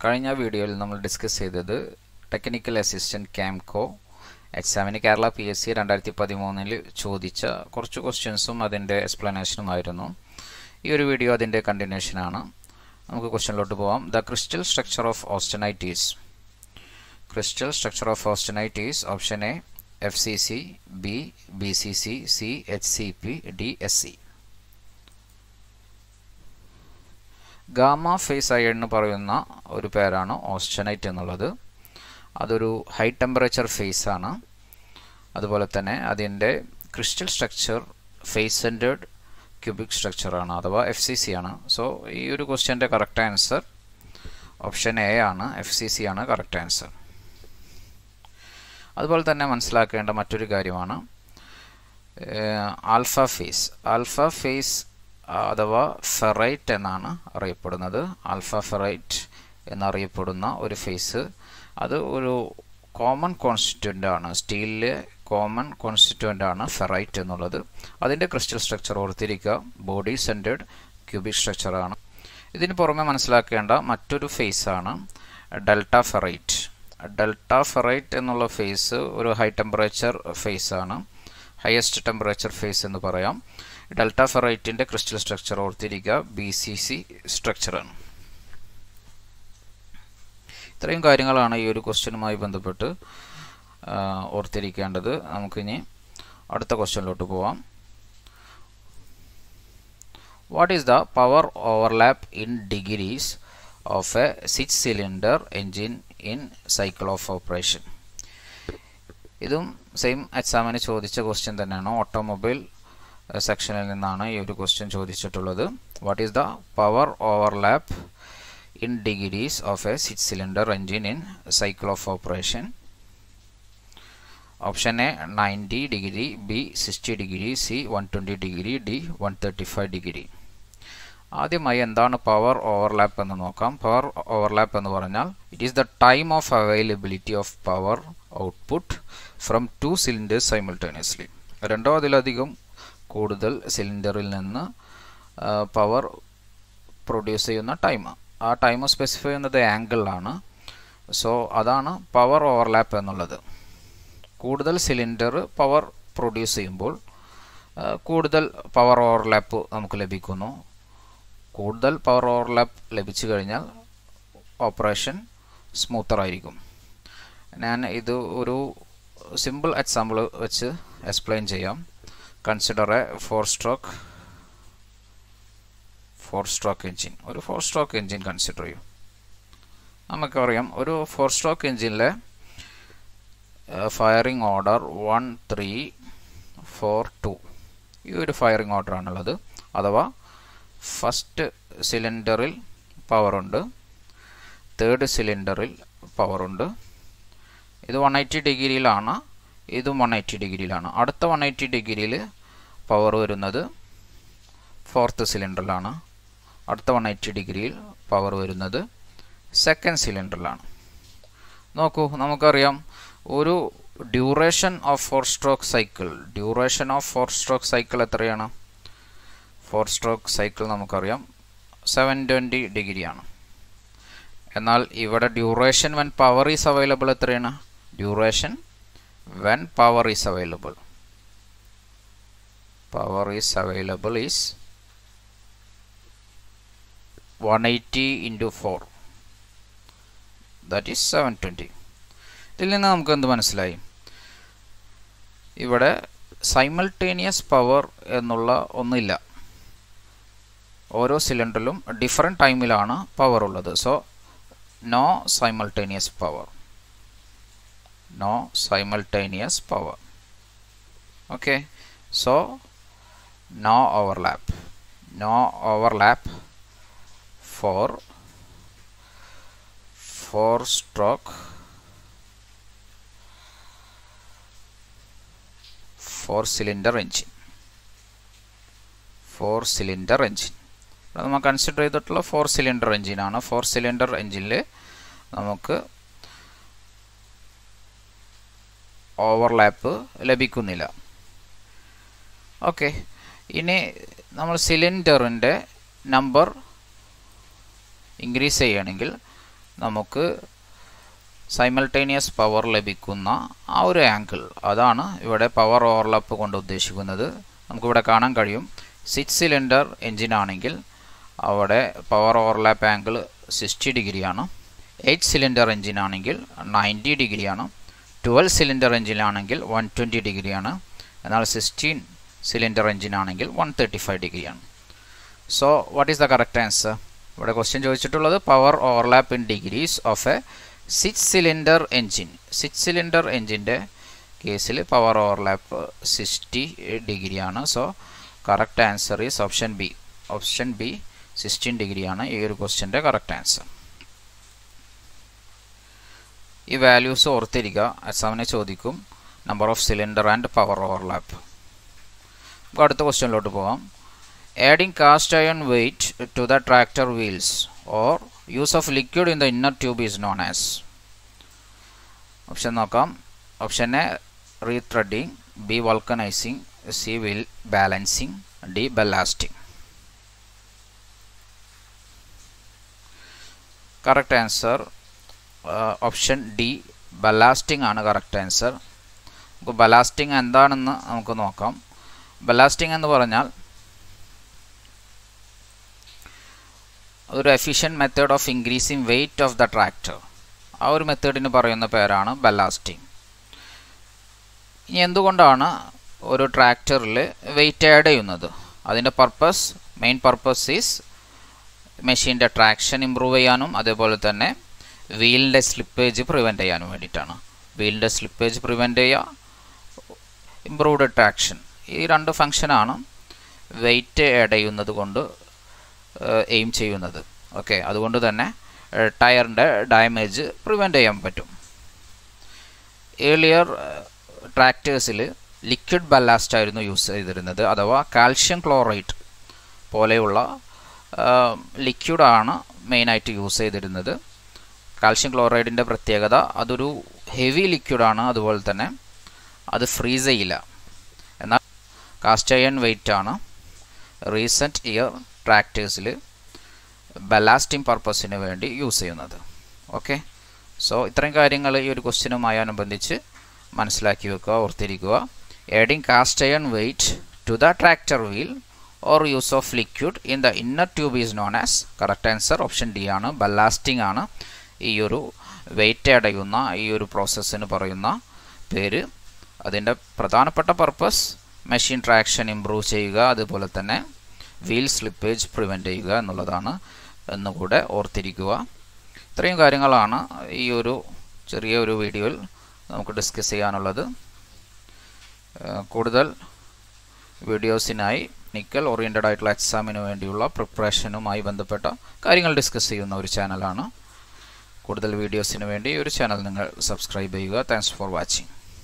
കഴിഞ്ഞ വീഡിയോയിൽ നമ്മൾ ഡിസ്കസ് ചെയ്തത് ടെക്നിക്കൽ അസിസ്റ്റന്റ് ക്യാംകോ എക്സാമിന് കേരള പി എസ് സി രണ്ടായിരത്തി പതിമൂന്നിൽ ചോദിച്ച കുറച്ച് ക്വസ്റ്റ്യൻസും അതിന്റെ എക്സ്പ്ലനേഷനുമായിരുന്നു ഈ ഒരു വീഡിയോ അതിന്റെ കണ്ടിന്യൂഷനാണ് നമുക്ക് ക്വസ്റ്റ്യനിലോട്ട് പോവാം. The crystal structure of austenites crystal structure of austenites option A F C C B B C C C H C P D S C gamma phase iron എന്ന് പറയുന്ന ഒരു പേരാണ് ഓസ്റ്റനൈറ്റ് എന്നുള്ളത്. അതൊരു ഹൈ ടെമ്പറേച്ചർ ഫേസ് ആണ്. അതുപോലെ തന്നെ അതിന്റെ crystal structure face centred cubic സ്ട്രക്ചറാണ് അഥവാ എഫ് സി സി ആണ്. സോ ഈ ഒരു ക്വസ്റ്റ്യന്റെ കറക്റ്റ് ആൻസർ ഓപ്ഷൻ എ ആണ്. എഫ് സി സി ആണ് കറക്റ്റ് ആൻസർ. അതുപോലെ തന്നെ മനസ്സിലാക്കേണ്ട മറ്റൊരു കാര്യമാണ് ആൽഫ ഫേസ്. ആൽഫ ഫേസ് അഥവാ ഫെറൈറ്റ് എന്നാണ് അറിയപ്പെടുന്നത്. ആൽഫ ഫെറൈറ്റ് എന്നറിയപ്പെടുന്ന ഒരു ഫേസ്. അത് ഒരു കോമൺ കോൺസ്റ്റിറ്റ്വന്റ് ആണ്. സ്റ്റീലിലെ കോമൺ കോൺസ്റ്റിറ്റ്വന്റ് ആണ് ഫെറൈറ്റ് എന്നുള്ളത്. അതിന്റെ ക്രിസ്റ്റൽ സ്ട്രക്ചർ ഓർത്തിരിക്കുക. ബോഡി സെന്റേഡ് ക്യൂബിക് സ്ട്രക്ചറാണ് ഇതിന് പുറമെ മനസ്സിലാക്കേണ്ട മറ്റൊരു ഫേസാണ് ഡെൽറ്റ ഫെറൈറ്റ്. ഡെൽറ്റ ഫെറൈറ്റ് എന്നുള്ള ഫേസ് ഒരു ഹൈ ടെമ്പറേച്ചർ ഫേസ് ആണ്. ഹയസ്റ്റ് ടെമ്പറേച്ചർ ഫേസ് എന്ന് പറയാം. ഡെൽറ്റ ഫെറൈറ്റിന്റെ ക്രിസ്റ്റൽ സ്ട്രക്ചർ ഓർത്തിരിക്കുക. ബി സി സി സ്ട്രക്ചറാണ് ഇത്രയും കാര്യങ്ങളാണ് ഈ ഒരു ക്വസ്റ്റ്യനുമായി ബന്ധപ്പെട്ട് ഓർത്തിരിക്കേണ്ടത്. നമുക്കിനി അടുത്ത ക്വസ്റ്റ്യനിലോട്ട് പോവാം. What is the power overlap in degrees of a six cylinder engine in cycle of operation ഇതും സെയിം എക്സാമിന് ചോദിച്ച ക്വസ്റ്റ്യൻ തന്നെയാണ്. ഓട്ടോമൊബൈൽ സെക്ഷനിൽ നിന്നാണ് ഈ ഒരു ക്വസ്റ്റ്യൻ ചോദിച്ചിട്ടുള്ളത്. What is the power overlap in degrees of a six cylinder engine in cycle of operation? Option a 90 degree b 60 degree c 120 degree d 135 degree. ആദ്യമായി എന്താണ് പവർ ഓവർലാപ്പ് എന്ന് നോക്കാം. പവർ ഓവർലാപ്പ് എന്ന് പറഞ്ഞാൽ it is the time of availability of power output from two cylinders simultaneously രണ്ടോ അതിലധികം കൂടുതൽ സിലിണ്ടറിൽ നിന്ന് പവർ പ്രൊഡ്യൂസ് ചെയ്യുന്ന ടൈം ആ ടൈം സ്പെസിഫൈ ചെയ്യുന്നത് ആംഗിളാണ് സോ അതാണ് പവർ ഓവർലാപ്പ് എന്നുള്ളത്. കൂടുതൽ സിലിണ്ടർ പവർ പ്രൊഡ്യൂസ് ചെയ്യുമ്പോൾ കൂടുതൽ പവർ ഓവർലാപ്പ് നമുക്ക് ലഭിക്കുന്നു. കൂടുതൽ പവർ ഓവർലാപ്പ് ലഭിച്ചു കഴിഞ്ഞാൽ ഓപ്പറേഷൻ സ്മൂത്തർ ആയിരിക്കും. ഞാൻ ഇത് ഒരു സിമ്പിൾ എക്സാമ്പിൾ വെച്ച് എക്സ്പ്ലെയിൻ ചെയ്യാം. Consider a four stroke. Four stroke engine ഒരു ഫോർ സ്ട്രോക്ക് എൻജിൻ കൺസിഡർ ചെയ്യും. നമുക്കറിയാം ഒരു four stroke എൻജിനിലെ firing order one three four two. ഈ ഒരു ഫയറിംഗ് ഓർഡർ ആണുള്ളത്. അഥവാ ഫസ്റ്റ് സിലിണ്ടറിൽ പവറുണ്ട് തേർഡ് സിലിണ്ടറിൽ പവറുണ്ട് ഇത് വൺ എയ്റ്റി ഡിഗ്രിയിലാണ്. ഇതും വൺ എയ്റ്റി ഡിഗ്രിയിലാണ്. അടുത്ത വൺ എയ്റ്റി ഡിഗ്രിയിൽ പവർ വരുന്നത് ഫോർത്ത് സിലിണ്ടറിലാണ് അടുത്ത വൺ എയ്റ്റി ഡിഗ്രിയിൽ പവർ വരുന്നത് സെക്കൻഡ് സിലിണ്ടറിലാണ് നോക്കൂ നമുക്കറിയാം ഒരു duration of four stroke cycle duration of four stroke cycle എത്രയാണ്? ഫോർ സ്ട്രോക്ക് സൈക്കിൾ നമുക്കറിയാം സെവൻ ട്വന്റി ഡിഗ്രിയാണ്. എന്നാൽ ഇവിടെ duration when power is available എത്രയാണ്? Duration when power is available. Power is available is 180 into 4 that is 720 ഇതിൽ നിന്ന് നമുക്ക് എന്ത് മനസ്സിലായി? ഇവിടെ സൈമൾട്ടേനിയസ് പവർ എന്നുള്ള ഒന്നില്ല. ഓരോ സിലിണ്ടറിലും ഡിഫറെന്റ് ടൈമിലാണ് പവർ ഉള്ളത്. So no simultaneous power no simultaneous power okay so no overlap no overlap for four stroke four cylinder engine four cylinder engine ഇവിടെ നമ്മൾ കൺസിഡർ ചെയ്തിട്ടുള്ള ഫോർ സിലിണ്ടർ എൻജിനാണ് ഫോർ സിലിണ്ടർ എൻജിനിൽ നമുക്ക് overlap ലഭിക്കുന്നില്ല. ഓക്കെ. ഇനി നമ്മൾ സിലിണ്ടറിന്റെ നമ്പർ ഇൻക്രീസ് ചെയ്യുകയാണെങ്കിൽ നമുക്ക് സൈമൾട്ടേനിയസ് പവർ ലഭിക്കുന്ന ആ ഒരു ആംഗിൾ അതാണ് ഇവിടെ പവർ ഓവർലാപ്പ് കൊണ്ട് ഉദ്ദേശിക്കുന്നത്. നമുക്കിവിടെ കാണാൻ കഴിയും. സിക്സ് സിലിണ്ടർ എഞ്ചിൻ ആണെങ്കിൽ അവിടെ പവർ ഓവർലാപ്പ് ആംഗിൾ സിക്സ്റ്റി ഡിഗ്രിയാണ് എയ്റ്റ് സിലിണ്ടർ എഞ്ചിൻ ആണെങ്കിൽ നയന്റി ഡിഗ്രിയാണ് ട്വൽവ് സിലിണ്ടർ എഞ്ചിനാണെങ്കിൽ വൺ ട്വന്റി ഡിഗ്രിയാണ്. എന്നാൽ സിക്സ്റ്റീൻ സിലിണ്ടർ എഞ്ചിനാണെങ്കിൽ വൺ തേർട്ടി ഫൈവ് ഡിഗ്രിയാണ്. So what is the correct answer ഇവിടെ ക്വസ്റ്റ്യൻ ചോദിച്ചിട്ടുള്ളത് power overlap in degrees of a six cylinder engine six cylinder എൻജിന്റെ കേസിൽ പവർ ഓവർലാപ്പ് സിക്സ്റ്റി ഡിഗ്രിയാണ്. So correct answer is option B option B sixteen ഡിഗ്രിയാണ്. ഈ ഒരു ക്വസ്റ്റ്യന്റെ correct answer ഈ values ഓർത്തിരിക്കുക. എക്സാമിനെ ചോദിക്കും. Number of cylinder and power overlap നമുക്ക് അടുത്ത ക്വസ്റ്റ്യനിലോട്ട് പോകാം adding cast iron weight to the tractor wheels or use of liquid in the inner tube is known as. Option നോക്കാം. Option A retreading B vulcanising C wheel balancing D ballasting correct answer option D ballasting ആണ് correct answer നമുക്ക് ballasting എന്താണെന്ന് നമുക്ക് നോക്കാം. Ballasting എന്ന് പറഞ്ഞാൽ ഒരു efficient method of increasing weight of the tractor ആ ഒരു മെത്തേഡിന് പറയുന്ന പേരാണ് ബലാസ്റ്റിംഗ് ഇനി എന്തുകൊണ്ടാണ് ഒരു ട്രാക്ടറിൽ വെയിറ്റ് ആഡ് ചെയ്യുന്നത്? അതിന്റെ പർപ്പസ് മെയിൻ പർപ്പസ് ഈസ് മെഷീന്റെ ട്രാക്ഷൻ ഇമ്പ്രൂവ് ചെയ്യാനും അതേപോലെ തന്നെ വീലിന്റെ സ്ലിപ്പേജ് പ്രിവെന്റ് ചെയ്യാൻ വേണ്ടിയിട്ടാണ്. വീലിന്റെ സ്ലിപ്പേജ് പ്രിവെന്റ് ചെയ്യുക. ഇമ്പ്രൂവ്ഡ് ട്രാക്ഷൻ ഈ രണ്ട് ഫങ്ഷനാണ് വെയിറ്റ് ആഡ് ചെയ്യുന്നത് കൊണ്ട് എയിം ചെയ്യുന്നത്. ഓക്കെ അതുകൊണ്ട് തന്നെ ടയറിന്റെ ഡാമേജ് പ്രിവെന്റ് ചെയ്യാൻ പറ്റും. ഏളിയർ ട്രാക്ടേഴ്സിൽ ലിക്വിഡ് ബല്ലാസ്റ്റ് ആയിരുന്നു യൂസ് ചെയ്തിരുന്നത്. അഥവാ കാൽഷ്യം ക്ലോറൈഡ് പോലെയുള്ള ലിക്വിഡാണ് മെയിനായിട്ട് യൂസ് ചെയ്തിരുന്നത്. കാൽഷ്യം ക്ലോറൈഡിന്റെ പ്രത്യേകത അതൊരു ഹെവി ലിക്വിഡാണ് അതുപോലെ തന്നെ അത് ഫ്രീസ് ചെയ്യില്ല. എന്നാൽ കാസ്റ്റ് അയൺ വെയിറ്റ് ആണ്. റീസെന്റ് ഇയർ ട്രാക്ടേഴ്സിൽ ബലാസ്റ്റിംഗ് പർപ്പസിന് വേണ്ടി യൂസ് ചെയ്യുന്നത്. ഓക്കെ സോ ഇത്രയും കാര്യങ്ങൾ ഈ ഒരു ക്വസ്റ്റ്യനുമായി അനുബന്ധിച്ച് മനസ്സിലാക്കി വെക്കുക ഓർത്തിരിക്കുക. Adding cast iron weight to the tractor wheel or use of liquid in the inner tube is known as correct answer option D ആണ് ബലാസ്റ്റിംഗ് ആണ്. ഈ ഒരു വെയിറ്റ് അടയുന്ന ഈ ഒരു പ്രോസസ്സിന് പറയുന്ന പേര്. അതിന്റെ പ്രധാനപ്പെട്ട പർപ്പസ് മെഷീൻ ട്രാക്ഷൻ ഇമ്പ്രൂവ് ചെയ്യുക അതുപോലെ തന്നെ വീൽ സ്ലിപ്പേജ് പ്രിവെന്റ് ചെയ്യുക എന്നുള്ളതാണ് എന്നുകൂടെ ഓർത്തിരിക്കുക. ഇത്രയും കാര്യങ്ങളാണ് ഈ ഒരു ചെറിയ ഒരു വീഡിയോയിൽ നമുക്ക് ഡിസ്കസ് ചെയ്യാനുള്ളത്. കൂടുതൽ വീഡിയോസിനായി നിക്കൽ ഓറിയന്റഡ് ആയിട്ടുള്ള എക്സാമിന് വേണ്ടിയുള്ള പ്രിപ്പറേഷനുമായി ബന്ധപ്പെട്ട കാര്യങ്ങൾ ഡിസ്കസ് ചെയ്യുന്ന ഒരു ചാനലാണ് കൂടുതൽ വീഡിയോസിന് വേണ്ടി ഒരു ചാനൽ നിങ്ങൾ സബ്സ്ക്രൈബ് ചെയ്യുക. Thanks for watching